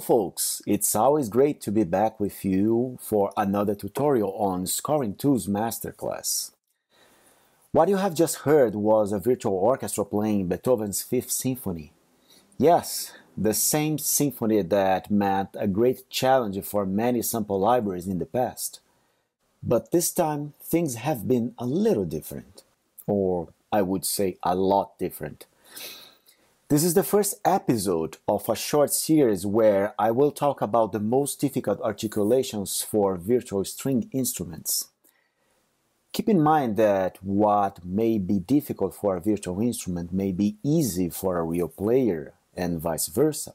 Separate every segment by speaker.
Speaker 1: Folks, it's always great to be back with you for another tutorial on Scoring Tools Masterclass. What you have just heard was a virtual orchestra playing Beethoven's Fifth Symphony. Yes, the same symphony that meant a great challenge for many sample libraries in the past. But this time things have been a little different, or I would say a lot different. This is the first episode of a short series where I will talk about the most difficult articulations for virtual string instruments. Keep in mind that what may be difficult for a virtual instrument may be easy for a real player, and vice versa.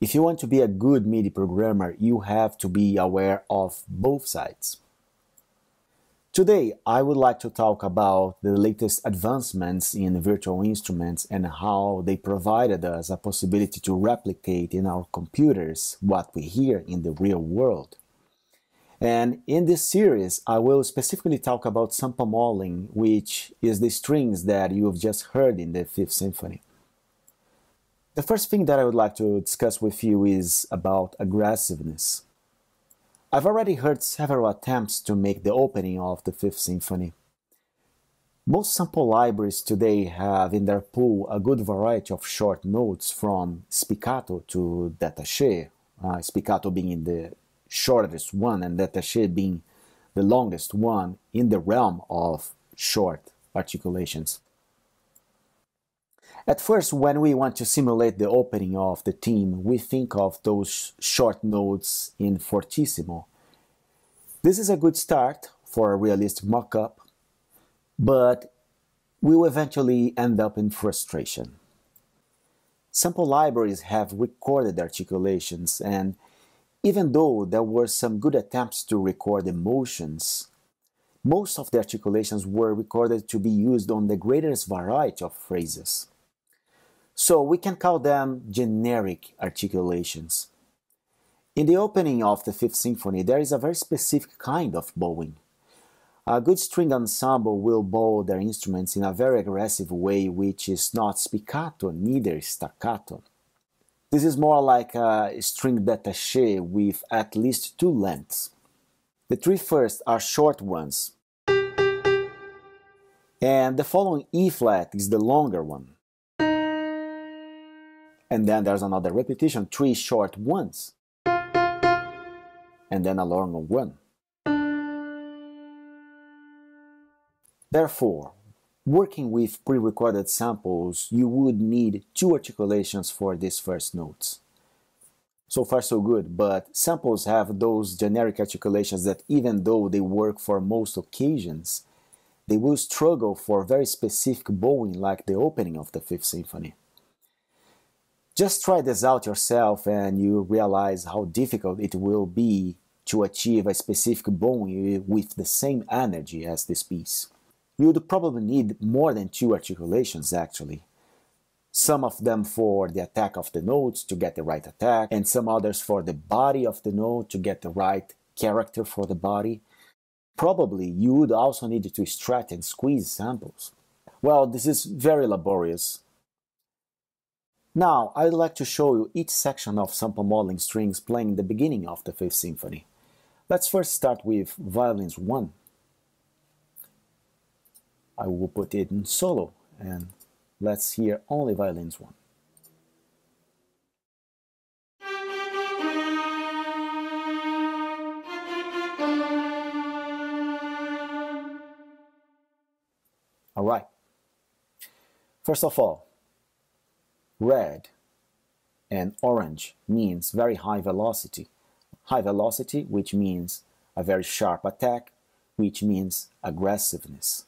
Speaker 1: If you want to be a good MIDI programmer, you have to be aware of both sides. Today, I would like to talk about the latest advancements in virtual instruments and how they provided us a possibility to replicate in our computers what we hear in the real world. And in this series, I will specifically talk about sample modeling, which is the strings that you've just heard in the Fifth Symphony. The first thing that I would like to discuss with you is about aggressiveness. I've already heard several attempts to make the opening of the Fifth Symphony. Most sample libraries today have in their pool a good variety of short notes from spiccato to détaché, uh, spiccato being the shortest one and détaché being the longest one in the realm of short articulations. At first, when we want to simulate the opening of the theme, we think of those short notes in fortissimo. This is a good start for a realistic mock-up, but we will eventually end up in frustration. Sample libraries have recorded articulations, and even though there were some good attempts to record emotions, most of the articulations were recorded to be used on the greatest variety of phrases. So we can call them generic articulations. In the opening of the Fifth Symphony, there is a very specific kind of bowing. A good string ensemble will bow their instruments in a very aggressive way, which is not spiccato, neither staccato. This is more like a string détaché with at least two lengths. The three first are short ones, and the following E flat is the longer one. And then there's another repetition, three short ones, and then a long one. Therefore, working with pre-recorded samples, you would need two articulations for these first notes. So far so good, but samples have those generic articulations that even though they work for most occasions, they will struggle for very specific bowing like the opening of the Fifth Symphony. Just try this out yourself and you realize how difficult it will be to achieve a specific bowing with the same energy as this piece. You would probably need more than two articulations actually. Some of them for the attack of the notes to get the right attack, and some others for the body of the note to get the right character for the body. Probably you would also need to stretch and squeeze samples. Well, this is very laborious. Now, I'd like to show you each section of sample modeling strings playing the beginning of the Fifth Symphony. Let's first start with violins 1. I will put it in solo and let's hear only violins 1. All right. First of all, red and orange means very high velocity high velocity, which means a very sharp attack, which means aggressiveness.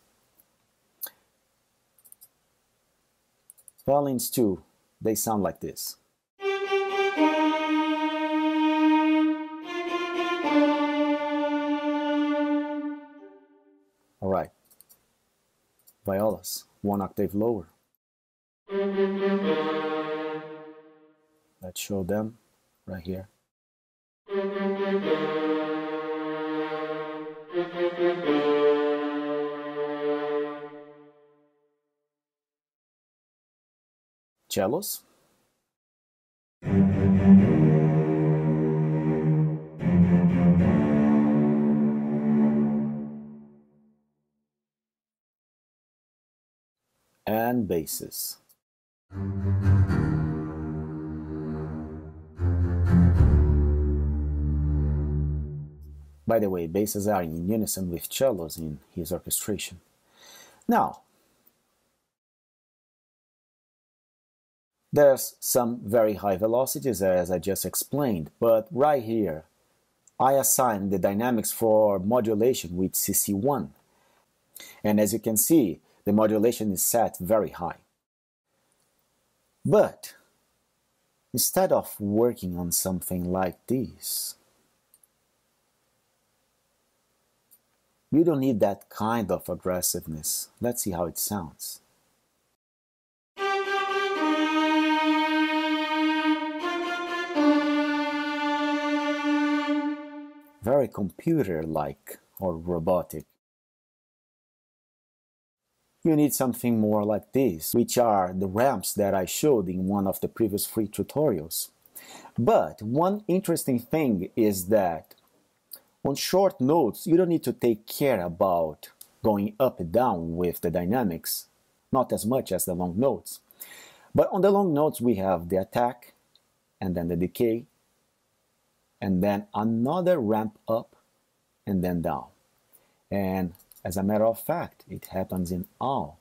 Speaker 1: Violins two, they sound like this. All right. violas, one octave lower. Let's show them right here. Cellos. and basses. By the way, basses are in unison with cellos in his orchestration. Now, there's some very high velocities as I just explained, but right here I assign the dynamics for modulation with CC1. And as you can see, the modulation is set very high. But instead of working on something like this, you don't need that kind of aggressiveness. Let's see how it sounds. Very computer-like or robotic you need something more like this, which are the ramps that I showed in one of the previous free tutorials. But one interesting thing is that on short notes, you don't need to take care about going up and down with the dynamics, not as much as the long notes. But on the long notes, we have the attack, and then the decay, and then another ramp up, and then down. And as a matter of fact, it happens in all.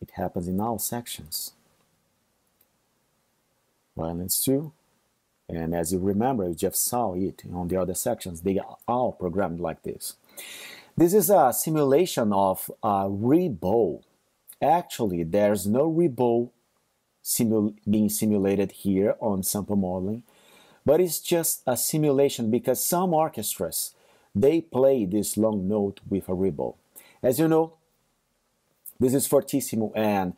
Speaker 1: It happens in all sections. Violins 2, and as you remember, you just saw it on the other sections, they are all programmed like this. This is a simulation of a rebow. Actually, there's no rebow being simulated here on sample modeling, but it's just a simulation because some orchestras they play this long note with a rebow. As you know, this is fortissimo and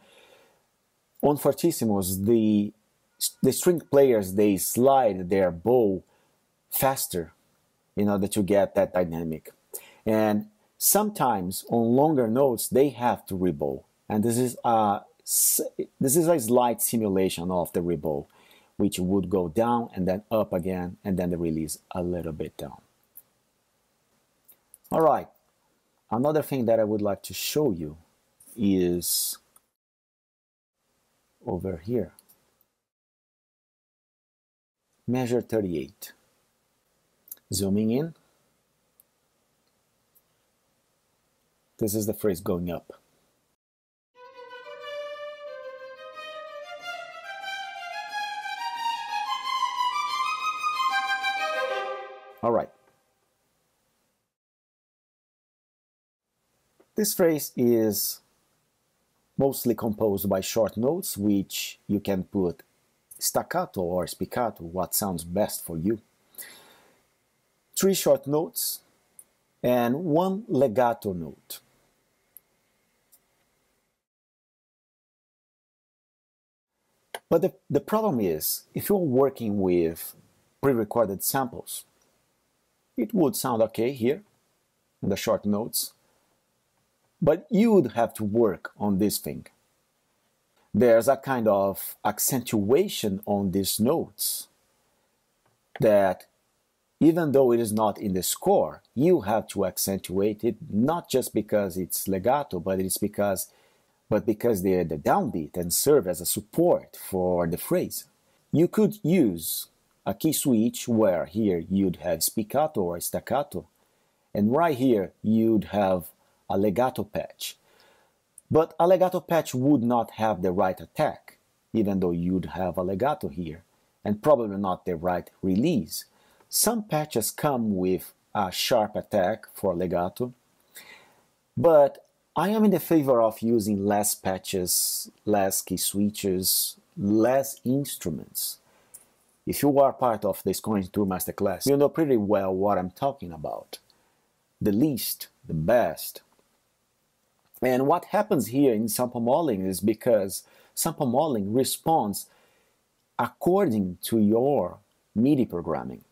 Speaker 1: on fortissimos the the string players they slide their bow faster in order to get that dynamic. And sometimes on longer notes they have to rebow. And this is a this is a slight simulation of the rebow, which would go down and then up again and then the release a little bit down. All right, another thing that I would like to show you is over here. Measure 38. Zooming in. This is the phrase going up. All right. This phrase is mostly composed by short notes, which you can put staccato or spiccato, what sounds best for you. Three short notes and one legato note. But the, the problem is, if you're working with pre-recorded samples, it would sound okay here in the short notes, but you would have to work on this thing. There's a kind of accentuation on these notes that even though it is not in the score, you have to accentuate it not just because it's legato, but it's because but because they're the downbeat and serve as a support for the phrase. You could use a key switch where here you'd have spiccato or staccato, and right here you'd have a legato patch. But a legato patch would not have the right attack, even though you'd have a legato here, and probably not the right release. Some patches come with a sharp attack for legato, but I am in the favor of using less patches, less key switches, less instruments. If you are part of the Scoring Tools Masterclass, you know pretty well what I'm talking about. The least, the best, And what happens here in sample modeling is because sample modeling responds according to your MIDI programming.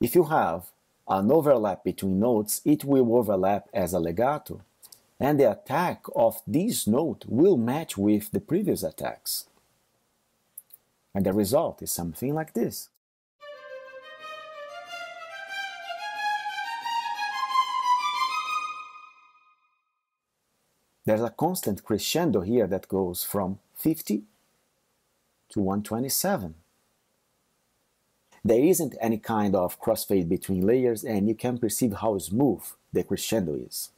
Speaker 1: If you have an overlap between notes, it will overlap as a legato, and the attack of this note will match with the previous attacks. And the result is something like this. There's a constant crescendo here that goes from 50 to 127. There isn't any kind of crossfade between layers and you can perceive how smooth the crescendo is.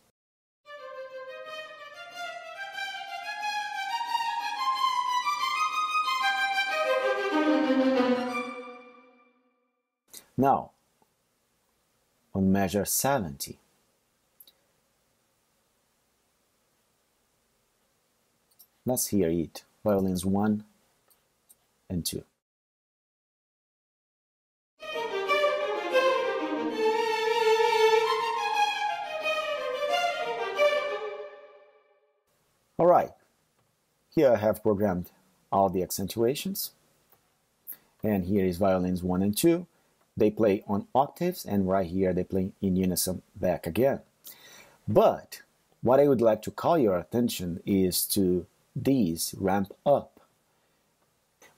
Speaker 1: Now, on measure 70, let's hear it, violins 1 and 2. Alright, here I have programmed all the accentuations. And here is violins 1 and 2. They play on octaves, and right here they play in unison back again. But what I would like to call your attention is to these ramp up,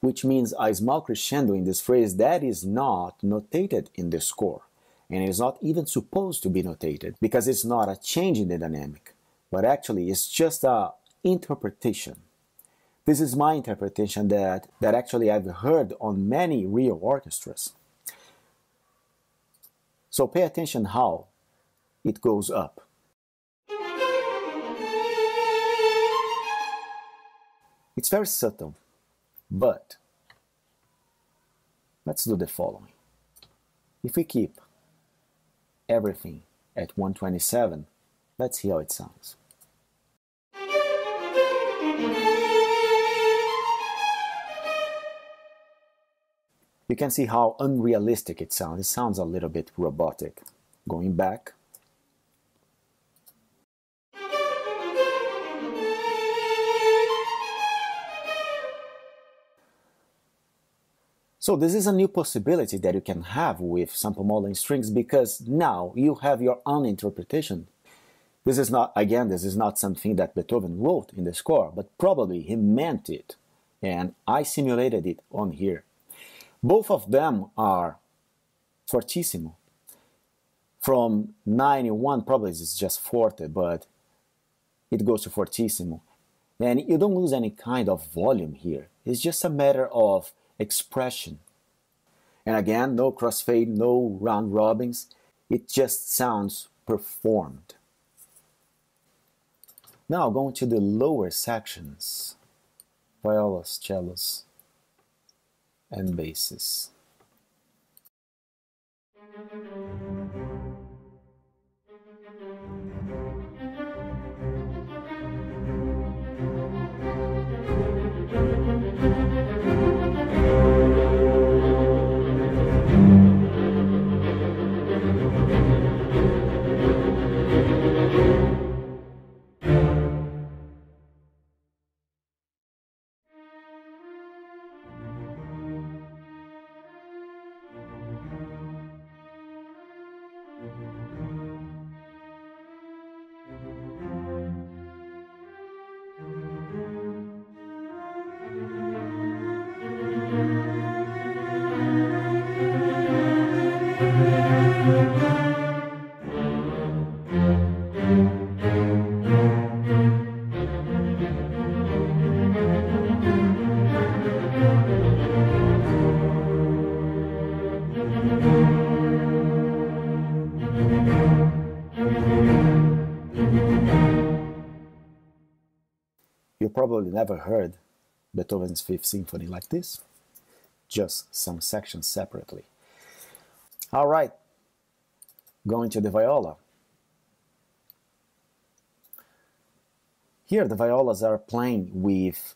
Speaker 1: which means a small crescendo in this phrase that is not notated in the score, and is not even supposed to be notated because it's not a change in the dynamic, but actually it's just a interpretation. This is my interpretation that, that actually I've heard on many real orchestras. So pay attention how it goes up. It's very subtle, but let's do the following. If we keep everything at 127, let's see how it sounds. You can see how unrealistic it sounds. It sounds a little bit robotic. Going back. So this is a new possibility that you can have with sample modeling strings because now you have your own interpretation. This is not, again, this is not something that Beethoven wrote in the score, but probably he meant it. And I simulated it on here. Both of them are fortissimo. From 91, probably it's just forte, but it goes to fortissimo. And you don't lose any kind of volume here. It's just a matter of expression. And again, no crossfade, no round robins. It just sounds performed. Now going to the lower sections, violas, cellos, and basses. Heard Beethoven's Fifth Symphony like this, just some sections separately. All right, going to the viola. Here the violas are playing with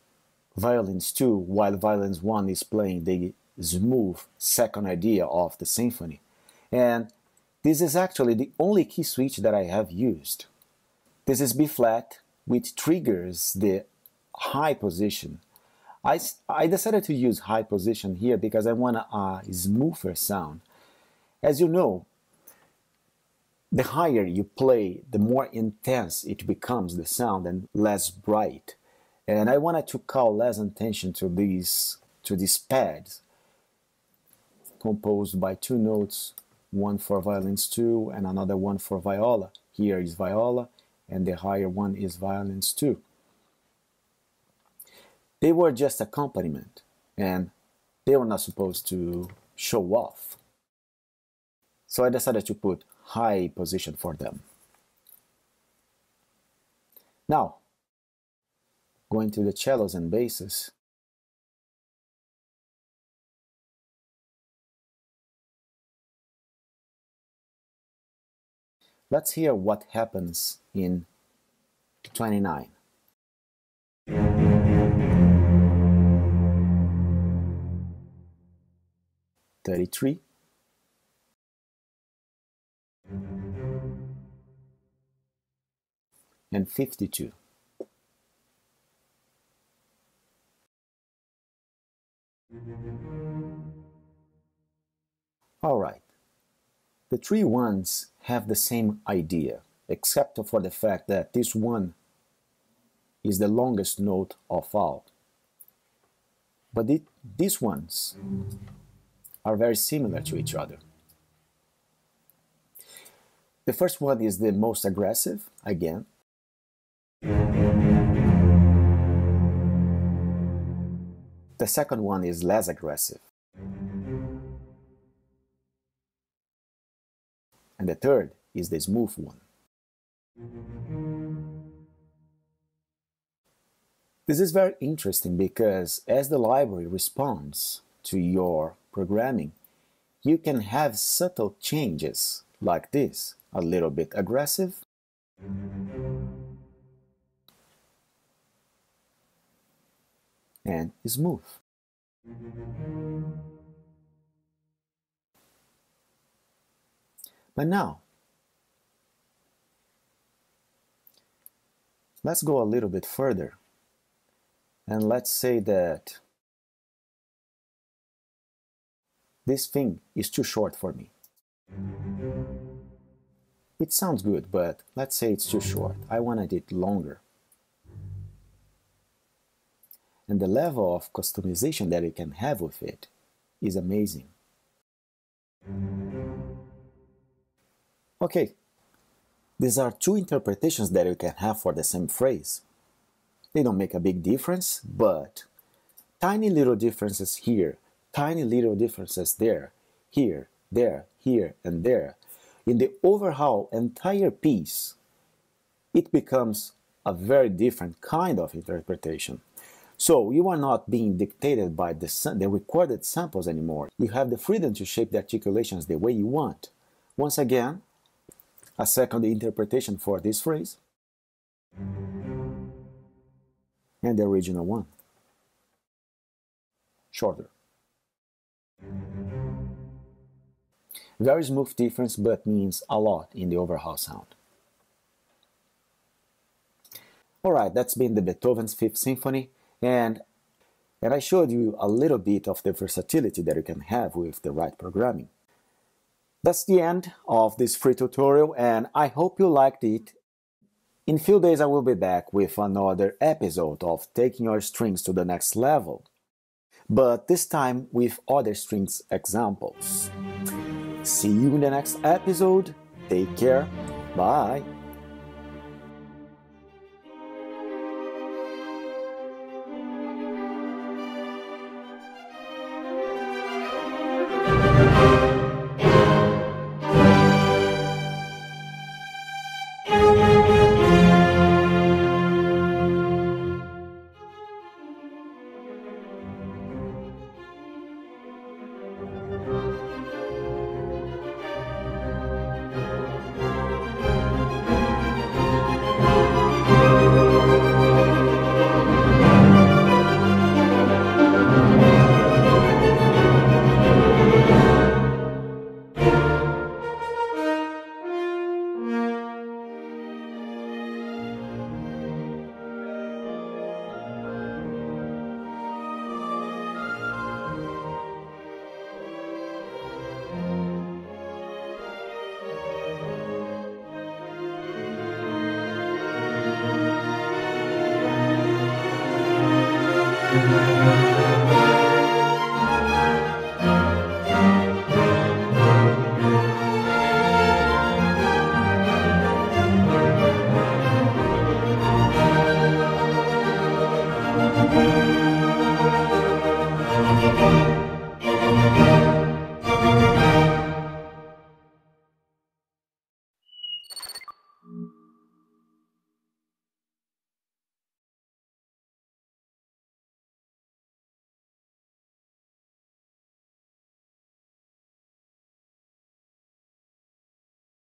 Speaker 1: violins 2, while violins 1 is playing the smooth second idea of the symphony. And this is actually the only key switch that I have used. This is B flat, which triggers the high position. I, I decided to use high position here because I want a smoother sound. As you know, the higher you play, the more intense it becomes the sound and less bright. And I wanted to call less attention to these to these pads composed by two notes, one for violins two and another one for viola. Here is viola and the higher one is violins two. They were just accompaniment and they were not supposed to show off. So I decided to put high position for them. Now, going to the cellos and basses, Let's hear what happens in 29. Thirty-three. And fifty-two. All right. The three ones have the same idea, except for the fact that this one is the longest note of all. But it, these ones are very similar to each other. The first one is the most aggressive, again. The second one is less aggressive. and the third is the smooth one. This is very interesting because as the library responds to your programming, you can have subtle changes like this, a little bit aggressive, and smooth. But now, let's go a little bit further and let's say that this thing is too short for me. It sounds good, but let's say it's too short. I wanted it longer. And the level of customization that you can have with it is amazing. Okay, these are two interpretations that you can have for the same phrase. They don't make a big difference, but tiny little differences here, tiny little differences there, here, there, here, and there. In the overall entire piece, it becomes a very different kind of interpretation. So you are not being dictated by the, the recorded samples anymore. You have the freedom to shape the articulations the way you want. Once again, a second interpretation for this phrase and the original one. Shorter. Very smooth difference, but means a lot in the overall sound. Alright, that's been the Beethoven's Fifth Symphony, and, and I showed you a little bit of the versatility that you can have with the right programming. That's the end of this free tutorial and I hope you liked it. In few days I will be back with another episode of taking your strings to the next level, but this time with other strings examples. See you in the next episode. Take care. Bye.